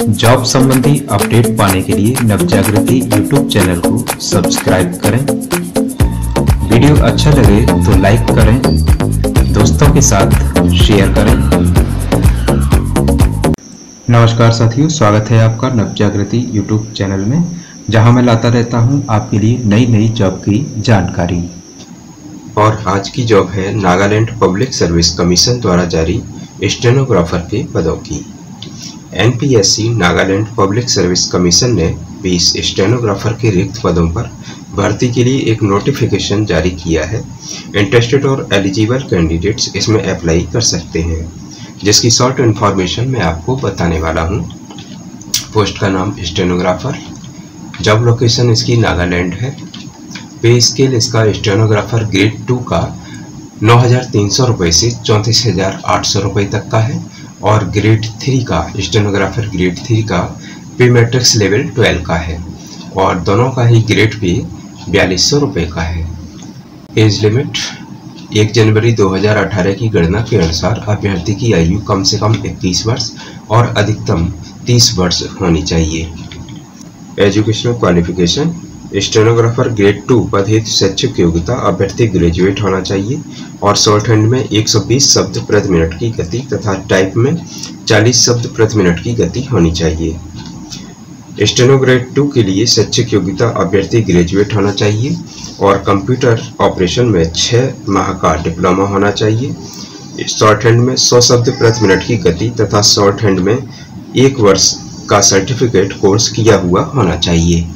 Job संबंधी update पाने के लिए नवजागृति यूट्यूब चैनल को सब्सक्राइब करें। वीडियो अच्छा लगे तो लाइक करें, दोस्तों के साथ शेयर करें। नमस्कार साथियों, स्वागत है आपका नवजागृति यूट्यूब चैनल में, जहाँ मैं लाता रहता हूँ आपके लिए नई नई जॉब की जानकारी। और आज की जॉब है नागालैंड पब्लिक सर्विस कमीशन द्वारा जारी स्टेनोग्राफर के पदों की। NPSC, Nagaland public service commission ने 20 स्टेनोग्राफर के रिक्त पदों पर भर्ती के लिए एक नोटिफिकेशन जारी किया है। इंटरेस्टेड और एलिजिबल कैंडिडेट्स इसमें अप्लाई कर सकते हैं, जिसकी शॉर्ट इन्फॉर्मेशन मैं आपको बताने वाला हूँ। पोस्ट का नाम स्टेनोग्राफर, जॉब लोकेशन इसकी नागालैंड है। पे स्केल इसका स्टेनोग्राफर ग्रेड टू का नौ हज़ार तीन सौ रुपये से चौंतीस हज़ार आठ सौ रुपये तक का है। और ग्रेड थ्री का स्टेनोग्राफर ग्रेड थ्री का पे मैट्रिक्स लेवल ट्वेल्व का है। और दोनों का ही ग्रेड पे बयालीस सौ रुपये का है। एज लिमिट एक जनवरी 2018 की गणना के अनुसार अभ्यर्थी की आयु कम से कम 21 वर्ष और अधिकतम 30 वर्ष होनी चाहिए। Educational qualification stenographer grade two पद हेतु शैक्षिक योग्यता अभ्यर्थी ग्रेजुएट होना चाहिए और शॉर्ट हैंड में 120 शब्द प्रति मिनट की गति तथा टाइप में 40 शब्द प्रति मिनट की गति होनी चाहिए। स्टेनोग्रेड टू के लिए शैक्षिक योग्यता अभ्यर्थी ग्रेजुएट होना चाहिए और कंप्यूटर ऑपरेशन में छः माह का डिप्लोमा होना चाहिए। शॉर्ट हैंड में 100 शब्द प्रति मिनट की गति तथा शॉर्ट हैंड में एक वर्ष का सर्टिफिकेट कोर्स किया हुआ होना चाहिए।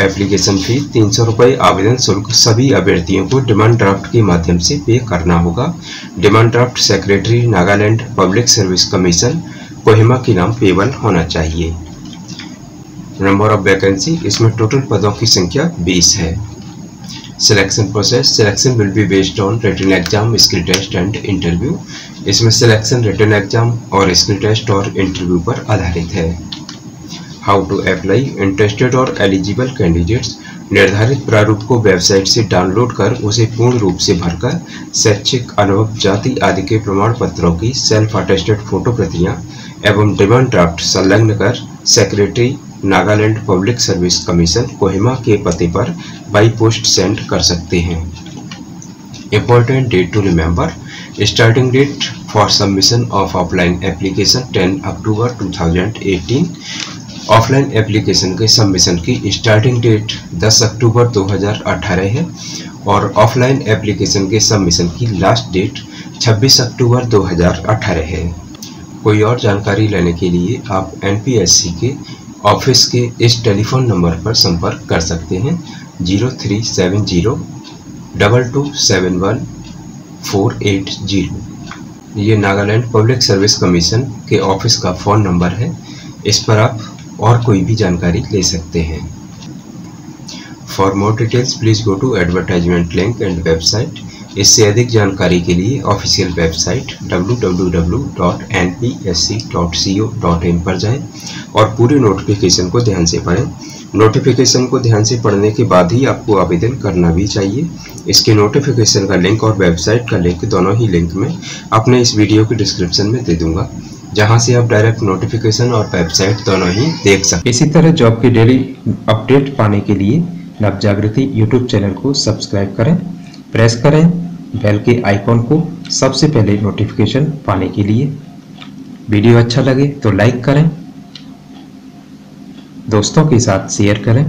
एप्लीकेशन फ़ी तीन सौ रुपये आवेदन शुल्क सभी अभ्यर्थियों को डिमांड ड्राफ्ट के माध्यम से पे करना होगा। Demand draft secretary, Nagaland public service commission, Kohima के नाम पेबल होना चाहिए। नंबर ऑफ़ वैकेंसी, इसमें टोटल पदों की संख्या 20 है। Selection process, selection will be based on written exam, skill test and interview. इसमें सिलेक्शन रिटर्न एग्ज़ाम और स्किल टेस्ट और इंटरव्यू पर आधारित है। हाउ टू अप्लाई इंटरेस्टेड और एलिजिबल कैंडिडेट्स निर्धारित प्रारूप को वेबसाइट से डाउनलोड कर उसे पूर्ण रूप से भरकर शैक्षिक, अनुभव, जाति आदि के प्रमाण पत्रों की सेल्फ अटेस्टेड फ़ोटो प्रतियाँ एवं डिमांड ड्राफ्ट संलग्न कर secretary Nagaland public service commission, Kohima के पते पर बाई पोस्ट सेंड कर सकते हैं। Important date to remember starting date for submission of offline application 10 October 2018 offline application के सबमिशन की स्टार्टिंग डेट 10 अक्टूबर 2018 है और ऑफलाइन एप्लीकेशन के सबमिशन की लास्ट डेट 26 अक्टूबर 2018 है। कोई और जानकारी लेने के लिए आप एनपीएससी के ऑफ़िस के इस टेलीफोन नंबर पर संपर्क कर सकते हैं। Zero three seven zero, double two seven one four eight zero. ये नागालैंड पब्लिक सर्विस कमीशन के ऑफ़िस का फ़ोन नंबर है। इस पर आप और कोई भी जानकारी ले सकते हैं। For more details please go to advertisement link and website इससे अधिक जानकारी के लिए ऑफिशियल वेबसाइट www.npsc.co.in पर जाएँ और पूरे नोटिफिकेशन को ध्यान से पढ़ें। नोटिफिकेशन को ध्यान से पढ़ने के बाद ही आपको आवेदन करना भी चाहिए। इसके नोटिफिकेशन का लिंक और वेबसाइट का लिंक दोनों ही लिंक में अपने इस वीडियो के डिस्क्रिप्शन में दे दूँगा। जहाँ से आप डायरेक्ट नोटिफिकेशन और वेबसाइट दोनों ही देख सकते इसी तरह जॉब की डेली अपडेट पाने के लिए नव जागृति यूट्यूब चैनल को सब्सक्राइब करें प्रेस करें बेल के आइकॉन को सबसे पहले नोटिफिकेशन पाने के लिए। वीडियो अच्छा लगे तो लाइक करें, दोस्तों के साथ शेयर करें।